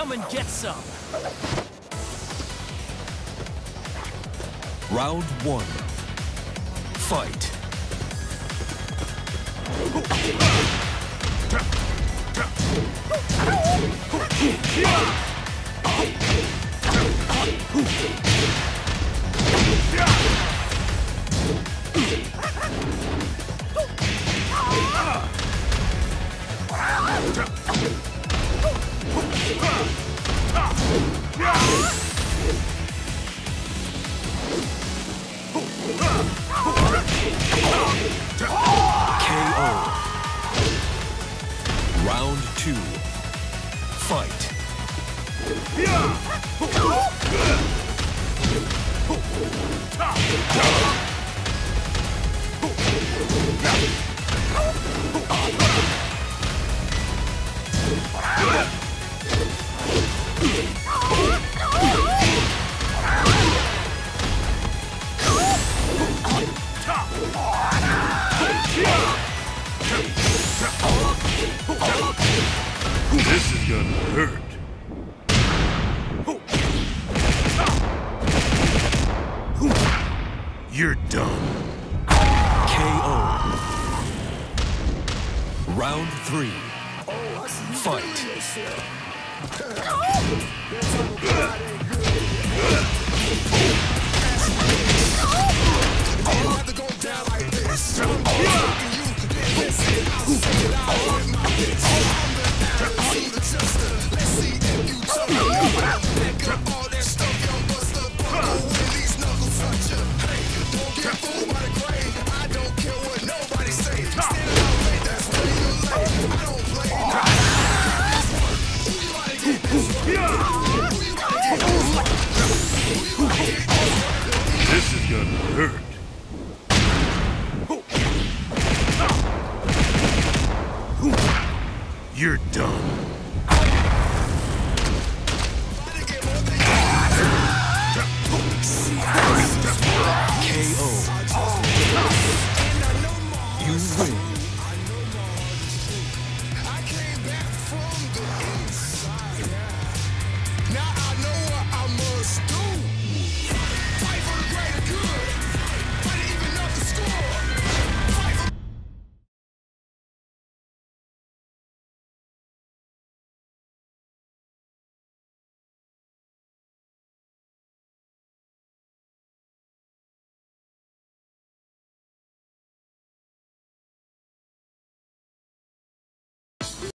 Come and get some. Round one. Fight. Two. Fight. This You're done. KO. Round three. Fight. Station Earth.